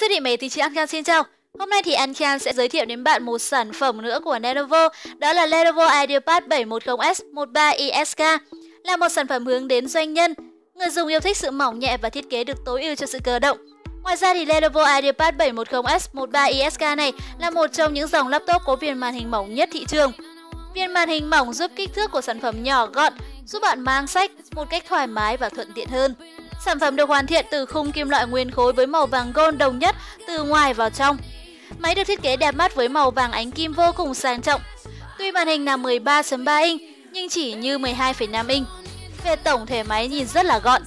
Xin thị máy thì chị An Khang xin chào. Hôm nay thì An Khang sẽ giới thiệu đến bạn một sản phẩm nữa của Lenovo, đó là Lenovo IdeaPad 710S 13ESK. Là một sản phẩm hướng đến doanh nhân, người dùng yêu thích sự mỏng nhẹ và thiết kế được tối ưu cho sự cơ động. Ngoài ra thì Lenovo IdeaPad 710S 13ESK này là một trong những dòng laptop có viền màn hình mỏng nhất thị trường. Viền màn hình mỏng giúp kích thước của sản phẩm nhỏ gọn, giúp bạn mang sách một cách thoải mái và thuận tiện hơn. Sản phẩm được hoàn thiện từ khung kim loại nguyên khối với màu vàng gold đồng nhất từ ngoài vào trong. Máy được thiết kế đẹp mắt với màu vàng ánh kim vô cùng sang trọng. Tuy màn hình là 13.3 inch nhưng chỉ như 12,5 inch. Về tổng thể máy nhìn rất là gọn.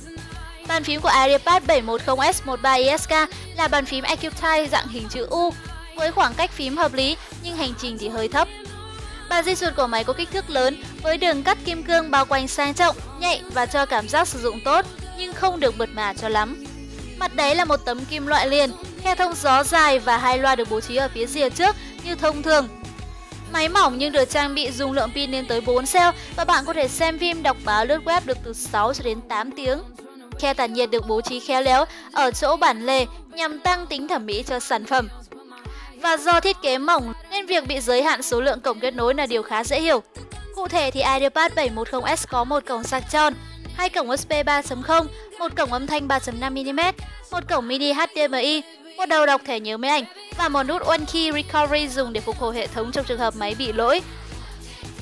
Bàn phím của IdeaPad 710S 13ESK là bàn phím AccuType dạng hình chữ U với khoảng cách phím hợp lý nhưng hành trình thì hơi thấp. Bàn di chuột của máy có kích thước lớn với đường cắt kim cương bao quanh sang trọng, nhạy và cho cảm giác sử dụng tốt nhưng không được mượt mà cho lắm. Mặt đáy là một tấm kim loại liền, khe thông gió dài và hai loa được bố trí ở phía rìa trước như thông thường. Máy mỏng nhưng được trang bị dung lượng pin lên tới 4 cell và bạn có thể xem phim, đọc báo, lướt web được từ 6 cho đến 8 tiếng. Khe tản nhiệt được bố trí khéo léo ở chỗ bản lề nhằm tăng tính thẩm mỹ cho sản phẩm. Và do thiết kế mỏng nên việc bị giới hạn số lượng cổng kết nối là điều khá dễ hiểu. Cụ thể thì IdeaPad 710S có một cổng sạc tròn, hai cổng USB 3.0, một cổng âm thanh 3.5mm, một cổng mini HDMI, một đầu đọc thẻ nhớ máy ảnh và một nút One Key Recovery dùng để phục hồi hệ thống trong trường hợp máy bị lỗi.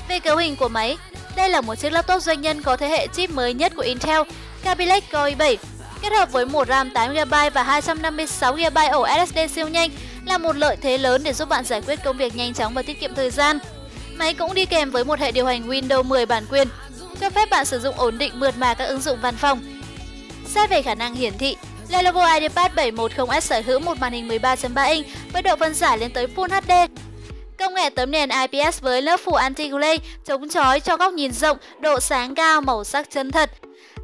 Về cấu hình của máy, đây là một chiếc laptop doanh nhân có thế hệ chip mới nhất của Intel, Kaby Core i7, kết hợp với một RAM 8GB và 256GB ổ SSD siêu nhanh là một lợi thế lớn để giúp bạn giải quyết công việc nhanh chóng và tiết kiệm thời gian. Máy cũng đi kèm với một hệ điều hành Windows 10 bản quyền, cho phép bạn sử dụng ổn định mượt mà các ứng dụng văn phòng. Xét về khả năng hiển thị, Lenovo IdeaPad 710S sở hữu một màn hình 13.3 inch với độ phân giải lên tới Full HD. Công nghệ tấm nền IPS với lớp phủ anti-glare chống chói cho góc nhìn rộng, độ sáng cao, màu sắc chân thật.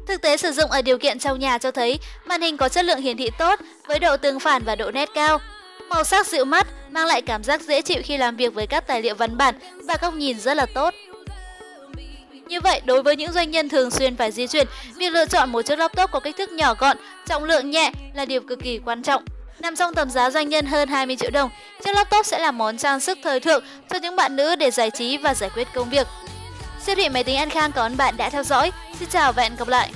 Thực tế sử dụng ở điều kiện trong nhà cho thấy màn hình có chất lượng hiển thị tốt với độ tương phản và độ nét cao. Màu sắc dịu mắt mang lại cảm giác dễ chịu khi làm việc với các tài liệu văn bản và góc nhìn rất là tốt. Như vậy, đối với những doanh nhân thường xuyên phải di chuyển, việc lựa chọn một chiếc laptop có kích thước nhỏ gọn, trọng lượng nhẹ là điều cực kỳ quan trọng. Nằm trong tầm giá doanh nhân hơn 20 triệu đồng, chiếc laptop sẽ là món trang sức thời thượng cho những bạn nữ để giải trí và giải quyết công việc. Siêu thị máy tính An Khang cảm ơn bạn đã theo dõi. Xin chào và hẹn gặp lại!